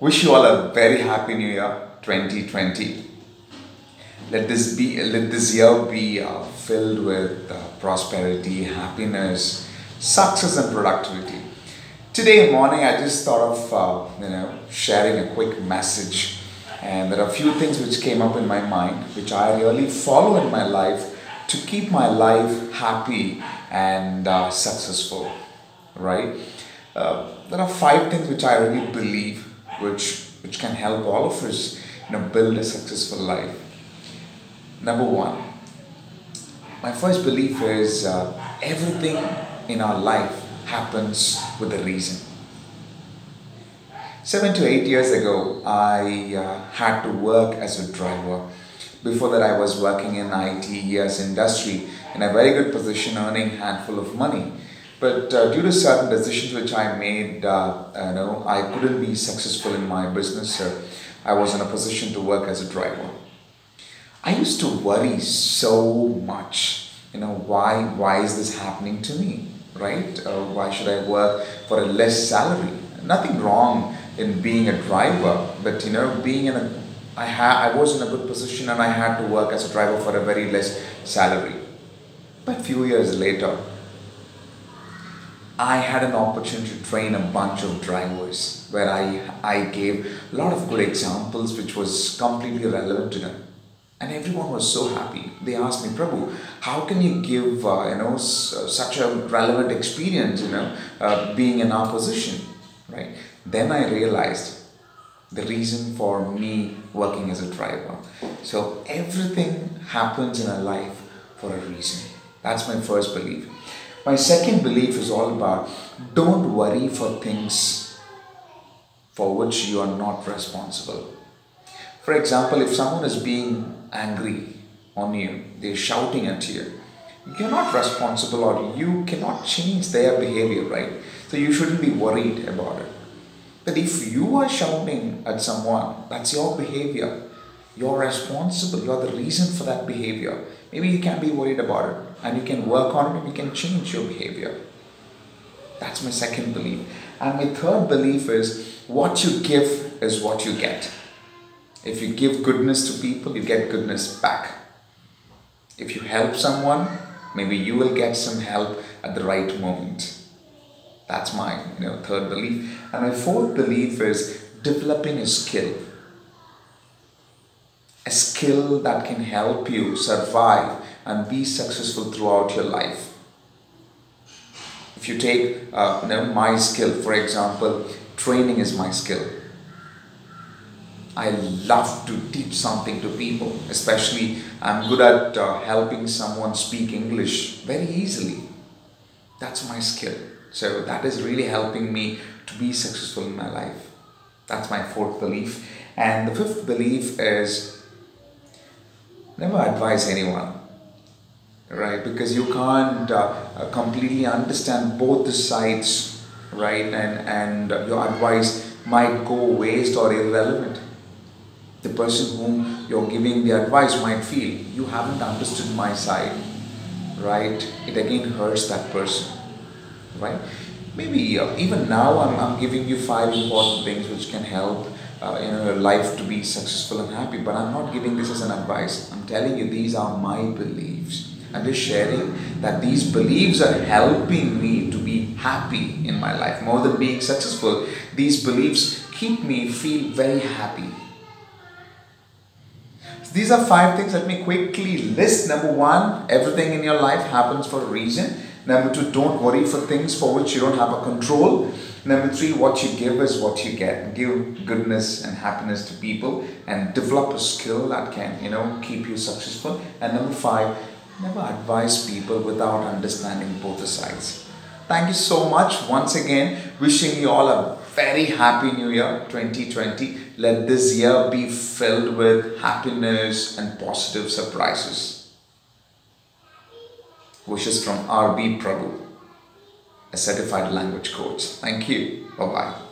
Wish you all a very happy new year 2020. Let this be let this year be uh, filled with uh, prosperity, happiness, success and productivity. Today morning I just thought of uh, you know sharing a quick message and there are a few things which came up in my mind which I really follow in my life to keep my life happy and uh, successful right uh, there are five things which I really believe which which can help all of us you know build a successful life. Number one my first belief is uh, everything in our life happens with a reason. Seven to eight years ago i uh, had to work as a driver. Before that i was working in ITES industry in a very good position earning handful of money but uh, due to certain decisions which I made, uh, you know, I couldn't be successful in my business. So I was in a position to work as a driver. I used to worry so much. You know, why why is this happening to me? Right? Uh, why should I work for a less salary? Nothing wrong in being a driver, but you know, being in a I had I was in a good position and I had to work as a driver for a very less salary. But few years later, I had an opportunity to train a bunch of drivers where I, I gave a lot of good examples which was completely relevant to them. And everyone was so happy. They asked me, Prabu, how can you give uh, you know such a relevant experience, you know, uh, being in our position, right? Then I realized the reason for me working as a driver. So everything happens in a life for a reason. That's my first belief. My second belief is all about don't worry for things for which you are not responsible. For example, if someone is being angry on you, they're shouting at you, you're not responsible or you cannot change their behavior, right? So you shouldn't be worried about it. But if you are shouting at someone, that's your behavior. You're responsible. You're the reason for that behavior. Maybe you can be worried about it and you can work on it and you can change your behavior. That's my second belief. And my third belief is what you give is what you get. If you give goodness to people, you get goodness back. If you help someone, maybe you will get some help at the right moment. That's my you know third belief. And my fourth belief is developing a skill a skill that can help you survive and be successful throughout your life. If you take uh, you know, my skill, for example, training is my skill. I love to teach something to people, especially I'm good at uh, helping someone speak English very easily. That's my skill. So that is really helping me to be successful in my life. That's my fourth belief. And the fifth belief is never advise anyone right? Because you can't uh, uh, completely understand both the sides right? And and your advice might go waste or irrelevant. The person whom you're giving the advice might feel you haven't understood my side right? It again hurts that person right? Maybe uh, even now I'm, I'm giving you five important things which can help uh, you know, life to be successful and happy. But I'm not giving this as an advice. I'm telling you these are my beliefs. I'm just sharing that these beliefs are helping me to be happy in my life. More than being successful, these beliefs keep me feel very happy. These are five things. Let me quickly list. Number one, everything in your life happens for a reason. Number two, don't worry for things for which you don't have a control. Number three, what you give is what you get. Give goodness and happiness to people and develop a skill that can, you know, keep you successful. And number five, never advise people without understanding both the sides. Thank you so much once again. Wishing you all a very happy new year 2020. Let this year be filled with happiness and positive surprises. Wishes from RB Prabu a certified language coach. Thank you. Bye bye.